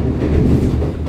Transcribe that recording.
よっ!